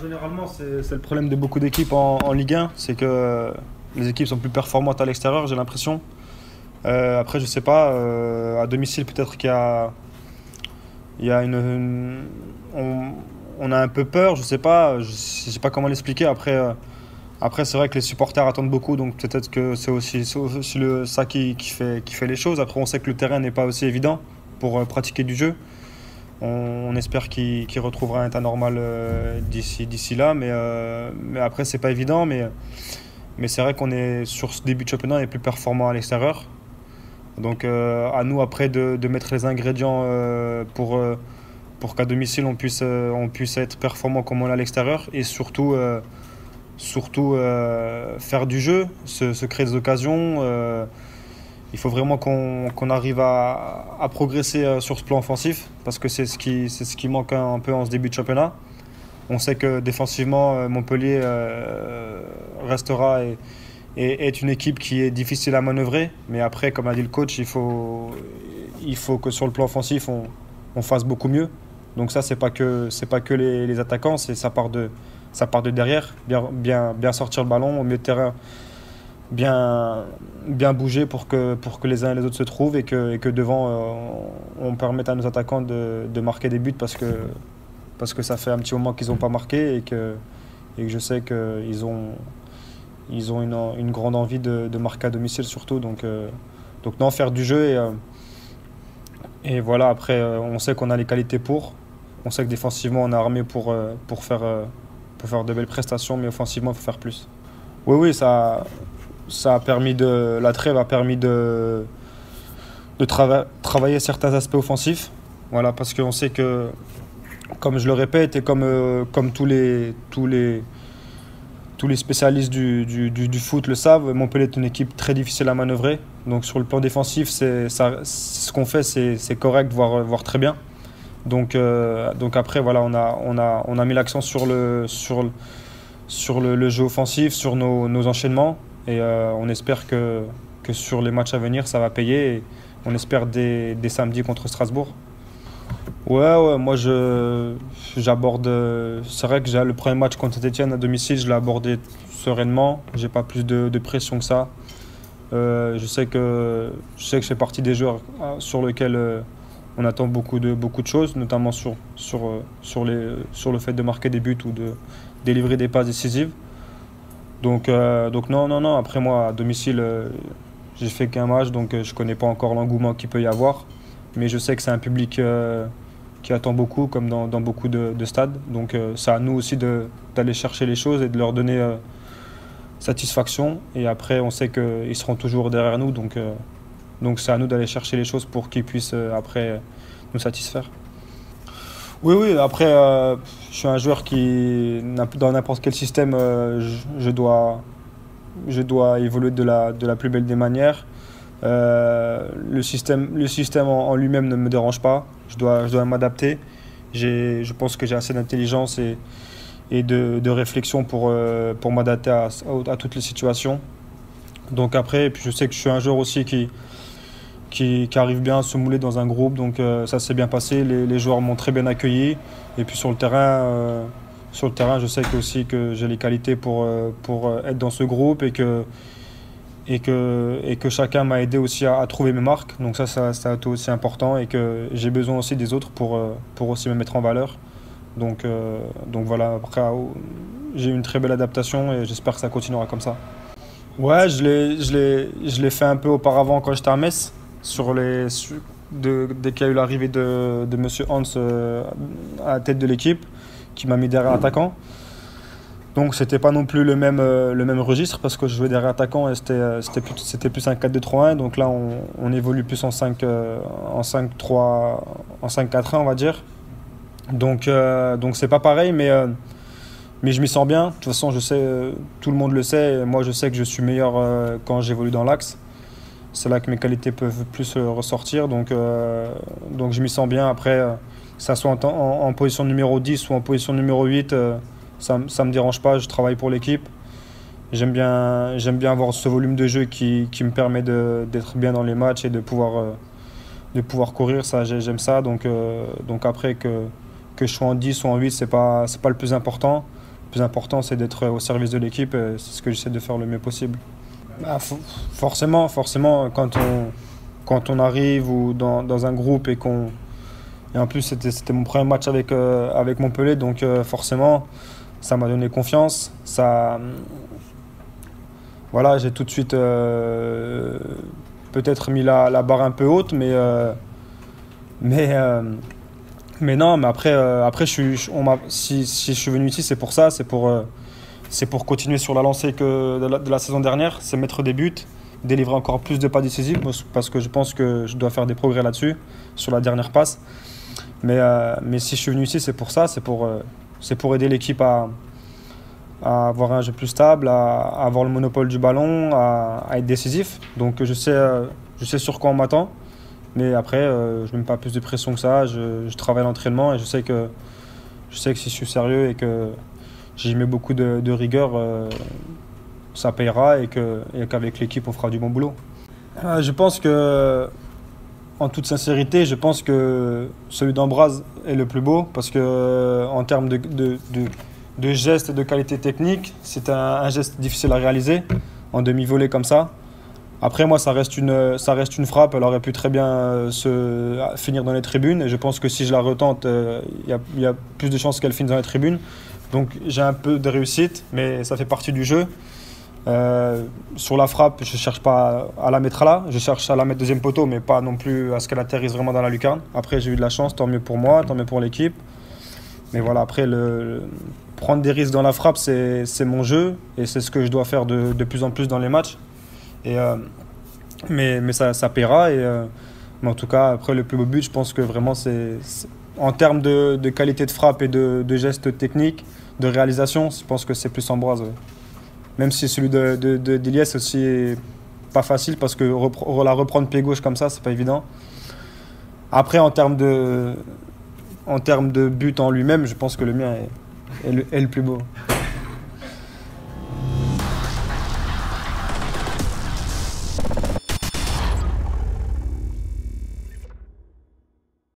généralement, c'est le problème de beaucoup d'équipes en, Ligue 1, c'est que les équipes sont plus performantes à l'extérieur, j'ai l'impression. Euh, après, je sais pas, euh, à domicile, peut-être qu'il y a, il y a une, on, a un peu peur, je sais pas, je sais pas comment l'expliquer. Après, euh, après c'est vrai que les supporters attendent beaucoup, donc peut-être que c'est aussi, ça qui fait les choses. Après, on sait que le terrain n'est pas aussi évident pour pratiquer du jeu. On, espère qu'il retrouvera un état normal euh, d'ici là, mais, euh, mais après, c'est pas évident. Mais, c'est vrai qu'on est sur ce début de championnat, on est plus performant à l'extérieur. Donc euh, à nous après de, mettre les ingrédients pour, qu'à domicile on puisse, être performant comme on est à l'extérieur et surtout faire du jeu, se créer des occasions il faut vraiment qu'on arrive à, progresser euh, sur ce plan offensif parce que c'est ce, qui, manque un, peu en ce début de championnat. On sait que défensivement, euh, Montpellier euh, restera et, est une équipe qui est difficile à manœuvrer. Mais après, comme a dit le coach, il faut, que sur le plan offensif, on, fasse beaucoup mieux. Donc ça, c'est pas que pas que les, attaquants, ça part de derrière, bien, bien sortir le ballon au milieu de terrain bien, bien bouger pour que, pour que les uns et les autres se trouvent et que, et que devant, euh, on permette à nos attaquants de, de, marquer des buts parce que, parce que ça fait un petit moment qu'ils n'ont pas marqué et que, et que je sais qu'ils ont, ils ont une, une, grande envie de, de, marquer à domicile surtout. Donc, euh, donc non, faire du jeu et, euh, et voilà, après, on sait qu'on a les qualités pour. On sait que défensivement, on est armé pour, pour, faire, pour faire de belles prestations, mais offensivement, il faut faire plus. Oui, oui, ça, ça a permis de, la trêve a permis de, de travailler certains aspects offensifs. Voilà, parce qu'on sait que, comme je le répète, et comme, euh, comme tous, les, tous, les, tous les spécialistes du, du, du, foot le savent, Montpellier est une équipe très difficile à manœuvrer. Donc sur le plan défensif, ce qu'on fait, c'est, correct, voire, voire très bien. Donc, euh, donc après, voilà, on a, on a, on a mis l'accent sur, le, sur, sur le, jeu offensif, sur nos, nos enchaînements. Et euh, on espère que, que sur les matchs à venir, ça va payer. Et on espère des, des samedis contre Strasbourg. Ouais, ouais, moi je, j'aborde. C'est vrai que j'ai le premier match contre Etienne à domicile, je l'ai abordé sereinement. J'ai pas plus de, de, pression que ça. Euh, je sais que je sais que je fais partie des joueurs euh, sur lesquels on attend beaucoup de beaucoup de choses, notamment sur sur sur les sur le fait de marquer des buts ou de délivrer des passes décisives. Donc, euh, donc non, non, non. Après moi, à domicile, euh, j'ai fait qu'un match, donc euh, je ne connais pas encore l'engouement qu'il peut y avoir. Mais je sais que c'est un public qui attend beaucoup, comme dans, beaucoup de, de, stades. Donc c'est à nous aussi d'aller chercher les choses et de leur donner satisfaction. Et après, on sait qu'ils seront toujours derrière nous. Donc donc c'est à nous d'aller chercher les choses pour qu'ils puissent après nous satisfaire. Oui, oui, après, euh, je suis un joueur qui, dans n'importe quel système, euh, je, dois, évoluer de la, plus belle des manières. Euh, le système, en, lui-même ne me dérange pas, je dois, m'adapter. Je pense que j'ai assez d'intelligence et, de, réflexion pour, pour m'adapter à, à, toutes les situations. Donc après, puis je sais que je suis un joueur aussi qui, qui, arrive bien à se mouler dans un groupe. Donc euh, ça s'est bien passé. Les, joueurs m'ont très bien accueilli. Et puis sur le terrain, euh, sur le terrain je sais que aussi que j'ai les qualités pour, euh, pour être dans ce groupe et que, et que, et que chacun m'a aidé aussi à, trouver mes marques. Donc ça, ça, ça a été aussi important et que j'ai besoin aussi des autres pour, pour aussi me mettre en valeur. Donc, donc voilà, après, j'ai eu une très belle adaptation et j'espère que ça continuera comme ça. Ouais, je l'ai fait un peu auparavant quand j'étais à Metz sur les, dès qu'il y a eu l'arrivée de, M. Hans euh, à la tête de l'équipe, qui m'a mis derrière attaquant. Donc c'était pas non plus le même, euh, le même registre parce que je jouais derrière attaquant et c'était euh, plus, plus un 4-2-3-1. Donc là on, évolue plus en 5 en 5-3 en 5-4-1 on va dire. Donc donc c'est pas pareil mais mais je m'y sens bien. De toute façon je sais tout le monde le sait. moi je sais que je suis meilleur quand j'évolue dans l'axe c'est là que mes qualités peuvent plus euh, ressortir. Donc, euh, donc je m'y sens bien. Après, euh, que ça soit en, en, position numéro 10 ou en position numéro 8, ça ne me dérange pas. Je travaille pour l'équipe. J'aime bien, j'aime bien avoir ce volume de jeu qui, qui me permet d'être bien dans les matchs et de pouvoir, de pouvoir courir. Ça, j'aime ça. Donc, donc après, que, que je sois en 10 ou en 8, ce n'est pas, pas le plus important. Le plus important, c'est d'être au service de l'équipe. C'est ce que j'essaie de faire le mieux possible. Bah, forcément, forcément, quand on, quand on arrive ou dans, dans un groupe et qu'on. Et en plus, c'était mon premier match avec, euh, avec Montpellier, donc euh, forcément, ça m'a donné confiance. Ça, voilà, j'ai tout de suite euh, peut-être mis la, la, barre un peu haute, mais, mais, mais non, mais après, après je suis, on si, si, je suis venu ici, c'est pour ça, c'est pour, c'est pour continuer sur la lancée que de la, saison dernière, c'est mettre des buts délivrer encore plus de pas décisifs parce que je pense que je dois faire des progrès là-dessus, sur la dernière passe. Mais, euh, mais si je suis venu ici, c'est pour ça, c'est pour, euh, pour aider l'équipe à, à, avoir un jeu plus stable, à, avoir le monopole du ballon, à, être décisif. Donc je sais, euh, je sais sur quoi on m'attend. Mais après, je ne mets pas plus de pression que ça. Je, je travaille l'entraînement et je sais, que, je sais que si je suis sérieux et que j'y mets beaucoup de, rigueur, ça payera et qu'avec l'équipe, on fera du bon boulot. Euh, je pense que, en toute sincérité, je pense que celui d'Ambraz est le plus beau parce que, en termes de, gestes et de qualité technique, c'est un, geste difficile à réaliser en demi-volée comme ça. Après, moi, ça reste, une, ça reste une frappe. Elle aurait pu très bien euh, se finir dans les tribunes. Et je pense que si je la retente, euh, il y, a plus de chances qu'elle finisse dans les tribunes. Donc j'ai un peu de réussite, mais ça fait partie du jeu. Euh, sur la frappe, je ne cherche pas à la mettre là, je cherche à la mettre deuxième poteau, mais pas non plus à ce qu'elle atterrisse vraiment dans la lucarne. Après, j'ai eu de la chance, tant mieux pour moi, tant mieux pour l'équipe. Mais voilà, après, le, prendre des risques dans la frappe, c'est mon jeu et c'est ce que je dois faire de, de, plus en plus dans les matchs. Et, euh, mais, mais ça, ça paiera. Et, euh, mais en tout cas, après, le plus beau but, je pense que vraiment, c'est en termes de, de, qualité de frappe et de, de gestes techniques, de réalisation, je pense que c'est plus Ambroise. Même si celui de, de, aussi est pas facile parce que la reprendre pied gauche comme ça, c'est pas évident. Après, en termes de, en termes de but en lui-même, je pense que le mien est, le plus beau.